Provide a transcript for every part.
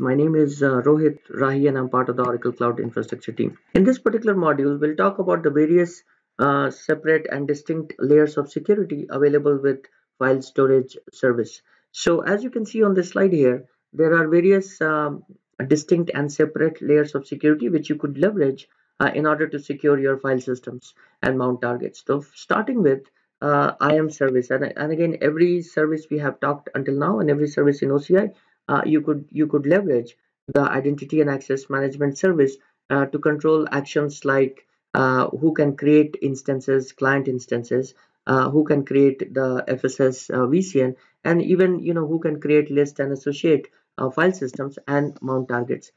My name is uh, Rohit Rahi and I'm part of the Oracle Cloud Infrastructure team. In this particular module, we'll talk about the various uh, separate and distinct layers of security available with file storage service. So as you can see on this slide here, there are various um, distinct and separate layers of security which you could leverage uh, in order to secure your file systems and mount targets. So starting with uh, IAM service and, and again every service we have talked until now and every service in OCI uh, you could you could leverage the identity and access management service uh, to control actions like uh, who can create instances client instances uh, who can create the FSS uh, VCN and even you know who can create list and associate uh, file systems and mount targets.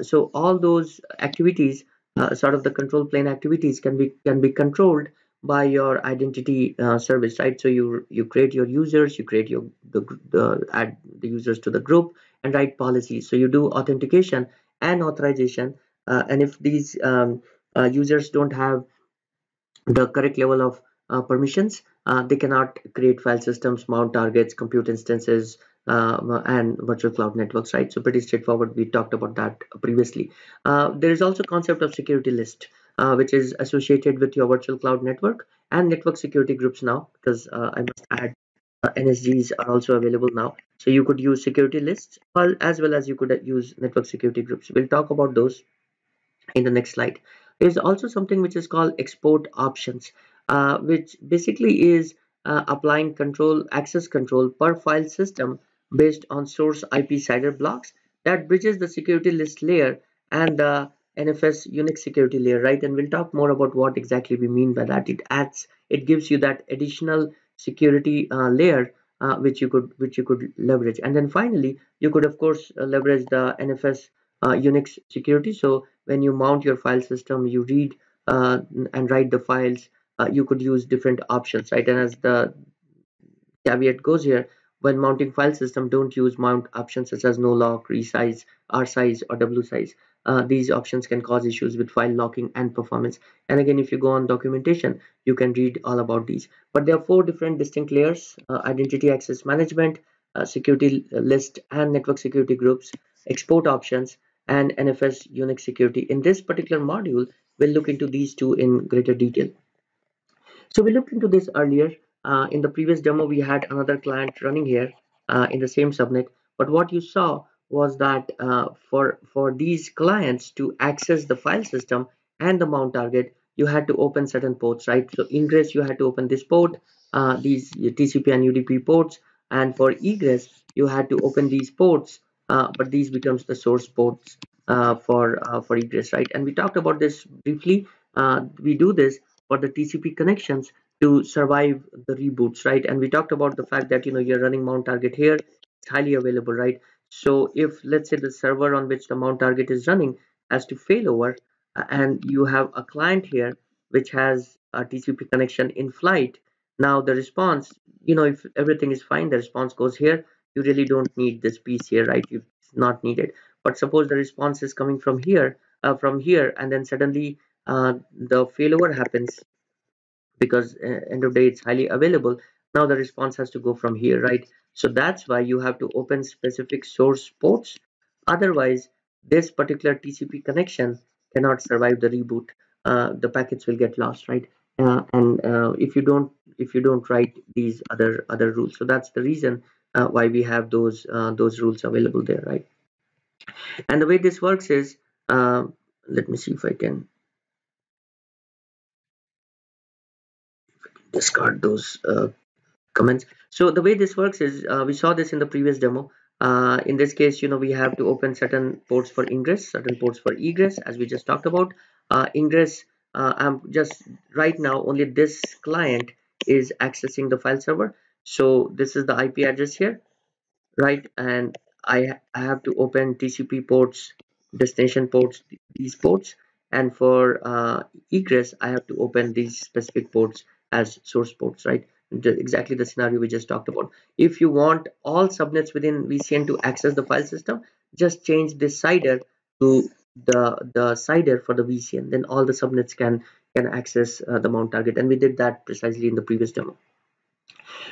So all those activities sort of the control plane activities can be can be controlled by your identity uh, service right? So you you create your users you create your the, the add the users to the group and write policies. So you do authentication and authorization uh, and if these um, uh, users don't have the correct level of uh, permissions uh, they cannot create file systems mount targets compute instances uh, and virtual cloud networks right? So pretty straightforward. We talked about that previously. There is also concept of security list uh, which is associated with your virtual cloud network and network security groups now because uh, I must add uh, NSGs are also available now. So you could use security lists as well as you could use network security groups. We'll talk about those in the next slide. There's also something which is called export options, uh, which basically is uh, applying control access control per file system based on source IP CIDR blocks that bridges the security list layer and the NFS Unix security layer, right? And we'll talk more about what exactly we mean by that. It adds, it gives you that additional security uh, layer uh, which you could which you could leverage. And then finally, you could of course uh, leverage the NFS uh, Unix security. So when you mount your file system, you read uh, and write the files. Uh, you could use different options, right? And as the caveat goes here, when mounting file system, don't use mount options such as no lock, resize, r size, or wsize uh, these options can cause issues with file locking and performance. And again if you go on documentation you can read all about these. But there are four different distinct layers uh, identity access management uh, security list and network security groups export options and nfs unix security. In this particular module we'll look into these two in greater detail. So we looked into this earlier. Uh, in the previous demo we had another client running here uh, in the same subnet. But what you saw was that uh, for for these clients to access the file system and the mount target you had to open certain ports right? So ingress you had to open this port uh, these tcp and udp ports and for egress you had to open these ports uh, but these becomes the source ports uh, for uh, for egress right? And we talked about this briefly uh, we do this for the tcp connections to survive the reboots right? And we talked about the fact that you know you're running mount target here it's highly available right so if let's say the server on which the mount target is running has to fail over uh, and you have a client here which has a TCP connection in flight, now the response, you know, if everything is fine, the response goes here. You really don't need this piece here, right? It's not needed. But suppose the response is coming from here, uh, from here, and then suddenly uh, the failover happens because uh, end of day it's highly available. Now the response has to go from here, right? So that's why you have to open specific source ports. Otherwise, this particular TCP connection cannot survive the reboot. Uh, the packets will get lost, right? Uh, and uh, if you don't if you don't write these other other rules, so that's the reason uh, why we have those uh, those rules available there, right? And the way this works is, uh, let me see if I can discard those comments. So the way this works is uh, we saw this in the previous demo. Uh, in this case, you know, we have to open certain ports for ingress, certain ports for egress, as we just talked about. Uh, ingress, uh, I'm just right now only this client is accessing the file server. So this is the IP address here, right? And I, I have to open TCP ports, destination ports, these ports. And for uh, egress, I have to open these specific ports as source ports, right? Exactly the scenario we just talked about. If you want all subnets within VCN to access the file system, just change this CIDR to the the CIDR for the VCN. Then all the subnets can can access uh, the mount target, and we did that precisely in the previous demo.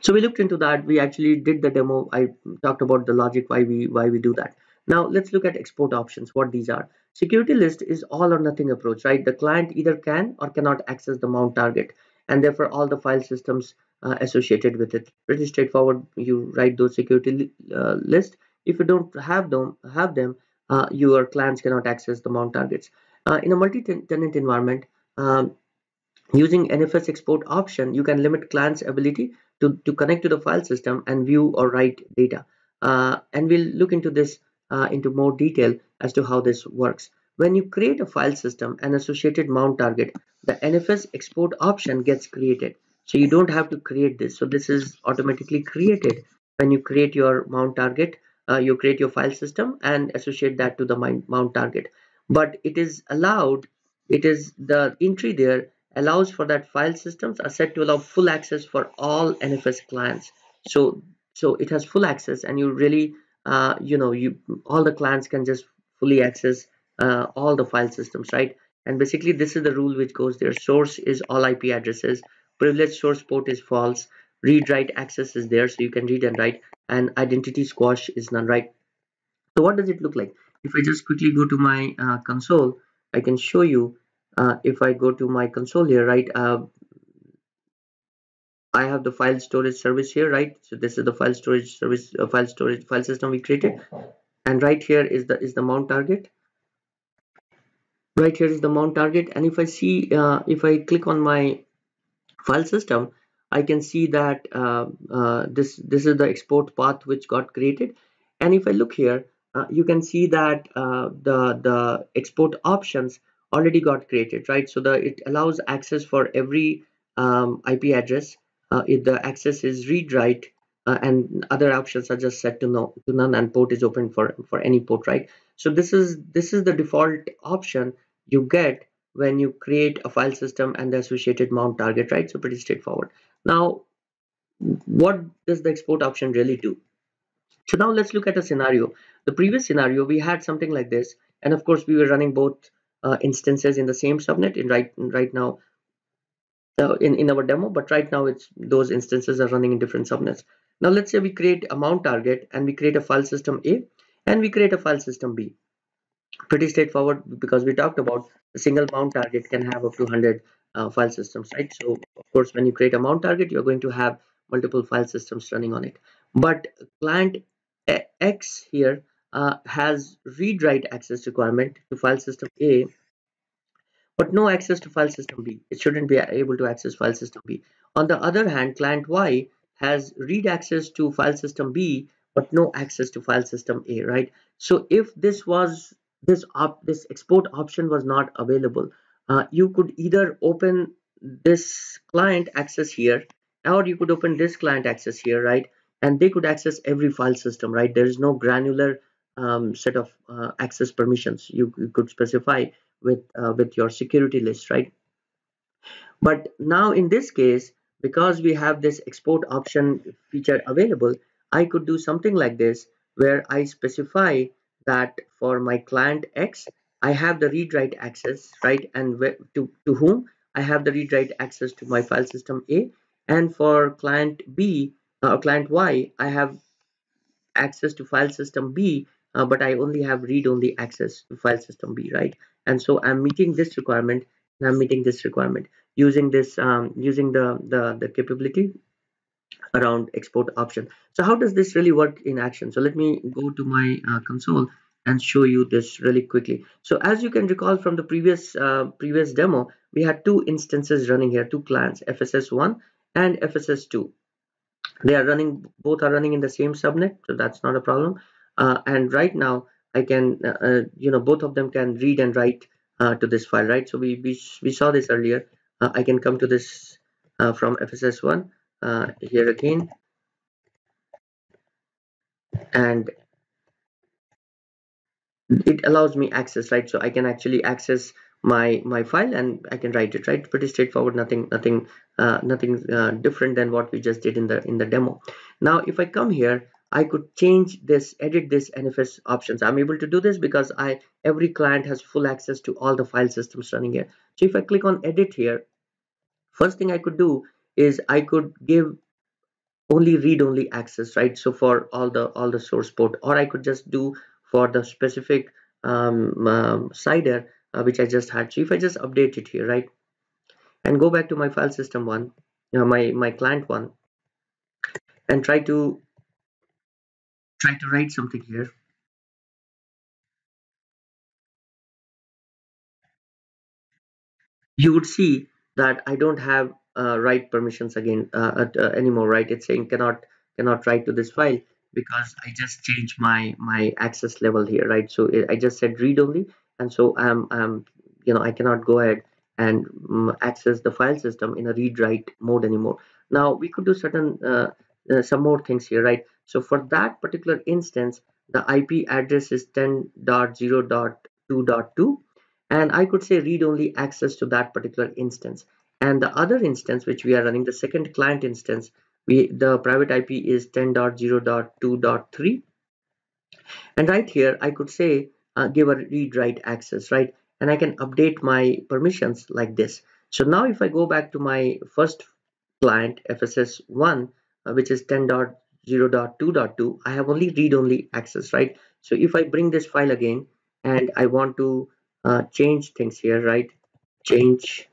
So we looked into that. We actually did the demo. I talked about the logic why we why we do that. Now let's look at export options, what these are. Security list is all or nothing approach, right? The client either can or cannot access the mount target and therefore all the file systems uh, associated with it. Pretty straightforward. You write those security uh, list. If you don't have them, have them, uh, your clients cannot access the mount targets. Uh, in a multi-tenant environment, um, using NFS export option, you can limit clients' ability to, to connect to the file system and view or write data. Uh, and we'll look into this uh, into more detail as to how this works. When you create a file system and associated mount target, the NFS export option gets created. So you don't have to create this. So this is automatically created when you create your mount target. Uh, you create your file system and associate that to the mount target. But it is allowed, it is the entry there allows for that file systems are set to allow full access for all NFS clients. So so it has full access and you really uh, you know you all the clients can just fully access uh, all the file systems right and basically this is the rule which goes there source is all ip addresses privileged source port is false. Read write access is there so you can read and write and identity squash is none right? So what does it look like? If i just quickly go to my uh, console i can show you uh, if i go to my console here right uh, I have the file storage service here, right? So this is the file storage service, uh, file storage file system we created, and right here is the is the mount target. Right here is the mount target, and if I see, uh, if I click on my file system, I can see that uh, uh this this is the export path which got created, and if I look here, uh, you can see that uh, the the export options already got created, right? So the it allows access for every um, IP address. Uh, if the access is read write uh, and other options are just set to no to none and port is open for for any port right? So this is this is the default option you get when you create a file system and the associated mount target right so pretty straightforward now what does the export option really do so now let's look at a scenario the previous scenario we had something like this and of course we were running both uh, instances in the same subnet in right right now uh, in, in our demo, but right now it's those instances are running in different subnets. Now let's say we create a mount target and we create a file system A and we create a file system B. Pretty straightforward because we talked about a single mount target can have up to 100 uh, file systems, right? So of course, when you create a mount target, you're going to have multiple file systems running on it. But client X here uh, has read-write access requirement to file system A but no access to file system B. It shouldn't be able to access file system B. On the other hand, client Y has read access to file system B, but no access to file system A, right? So if this was this op this export option was not available, uh, you could either open this client access here, or you could open this client access here, right? And they could access every file system, right? There is no granular um, set of uh, access permissions you, you could specify with uh, with your security list right but now in this case because we have this export option feature available I could do something like this where I specify that for my client X I have the read write access right? And to, to whom? I have the read write access to my file system A. And for client B uh, client Y I have access to file system B uh, but I only have read-only access to file system B, right? And so I'm meeting this requirement and I'm meeting this requirement using this um, using the, the the capability around export option. So how does this really work in action? So let me go to my uh, console and show you this really quickly. So as you can recall from the previous uh, previous demo, we had two instances running here, two clients, FSS1 and FSS2. They are running, both are running in the same subnet, so that's not a problem uh, and right now I can uh, uh, you know both of them can read and write uh, to this file right so we we, we saw this earlier I can come to this from FSS1 here again. And it allows me access right? So I can actually access my my file and I can write it right? Pretty straightforward. Nothing nothing uh, nothing uh, different than what we just did in the in the demo. Now if I come here I could change this, edit this NFS options. I'm able to do this because I every client has full access to all the file systems running here. So if I click on edit here, first thing I could do is I could give only read only access, right? So for all the all the source port, or I could just do for the specific um, um, CIDR uh, which I just had. So if I just update it here, right, and go back to my file system one, uh, my my client one, and try to try to write something here. You would see that I don't have uh, write permissions again uh, uh, anymore, right? It's saying cannot cannot write to this file because I just changed my my access level here, right? So it, I just said read only, and so I'm I'm you know I cannot go ahead and um, access the file system in a read write mode anymore. Now we could do certain uh, uh, some more things here, right? So for that particular instance, the IP address is 10.0.2.2 and I could say read only access to that particular instance. And the other instance which we are running, the second client instance, we the private IP is 10.0.2.3. And right here, I could say uh, give a read write access, right? And I can update my permissions like this. So now if I go back to my first client FSS1, uh, which is 10.0.2.2, I have only read only access, right? So if I bring this file again and I want to uh, change things here, right? Change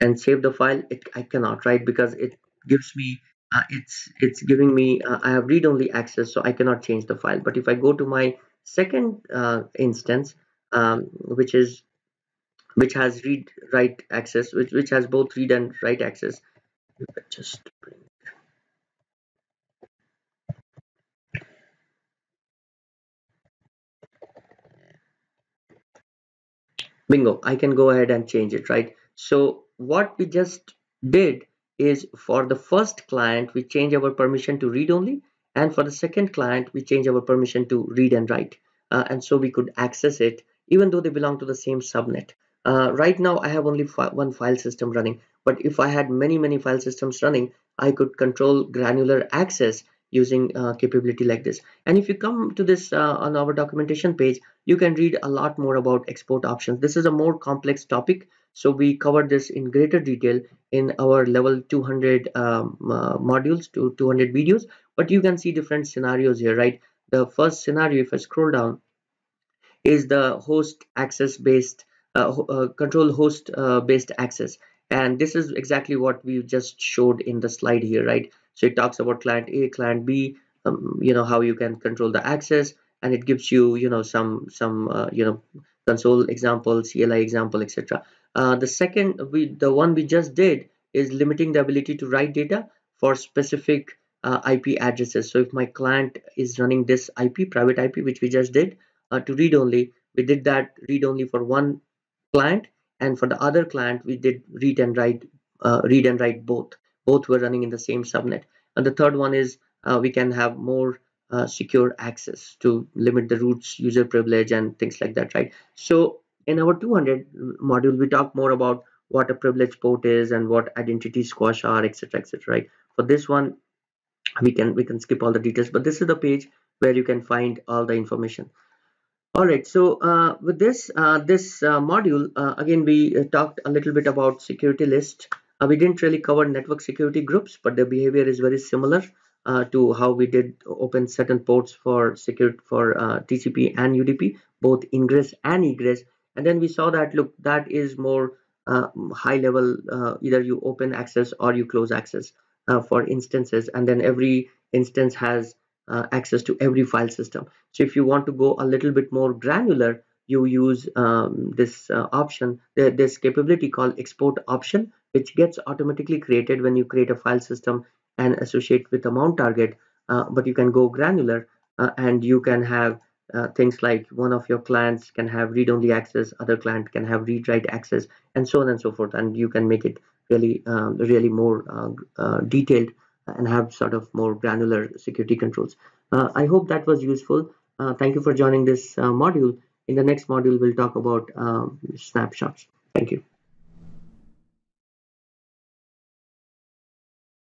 and save the file it i cannot right? Because it gives me uh, it's it's giving me uh, i have read only access so i cannot change the file. But if i go to my second uh, instance um, which is which has read write access which which has both read and write access just bring bingo i can go ahead and change it right? So what we just did is for the first client we change our permission to read only and for the second client we change our permission to read and write. Uh, and so we could access it even though they belong to the same subnet. Uh, right now I have only fi one file system running but if I had many many file systems running I could control granular access using uh, capability like this. And if you come to this uh, on our documentation page you can read a lot more about export options. This is a more complex topic so we covered this in greater detail in our level 200 um, uh, modules to 200 videos but you can see different scenarios here right? The first scenario if i scroll down is the host access based uh, uh, control host uh, based access. And this is exactly what we just showed in the slide here right? So it talks about client a client b um, you know how you can control the access and it gives you you know some some uh, you know console example cli example etc uh, the second, we the one we just did is limiting the ability to write data for specific uh, IP addresses. So if my client is running this IP, private IP, which we just did uh, to read only, we did that read only for one client, and for the other client, we did read and write, uh, read and write both. Both were running in the same subnet. And the third one is uh, we can have more uh, secure access to limit the root's user privilege and things like that, right? So in our 200 module we talk more about what a privilege port is and what identity squash are etc etc right? For this one we can we can skip all the details but this is the page where you can find all the information. All right so uh, with this uh, this uh, module uh, again we uh, talked a little bit about security list. We didn't really cover network security groups but the behavior is very similar to how we did open certain ports for security for TCP and UDP both ingress and egress. And then we saw that look that is more uh, high level uh, either you open access or you close access uh, for instances. And then every instance has uh, access to every file system. So if you want to go a little bit more granular you use um, this uh, option this capability called export option which gets automatically created when you create a file system and associate with a mount target uh, but you can go granular and you can have uh, things like one of your clients can have read-only access, other client can have read-write access, and so on and so forth. And you can make it really, um, really more uh, uh, detailed and have sort of more granular security controls. Uh, I hope that was useful. Uh, thank you for joining this uh, module. In the next module, we'll talk about um, snapshots. Thank you.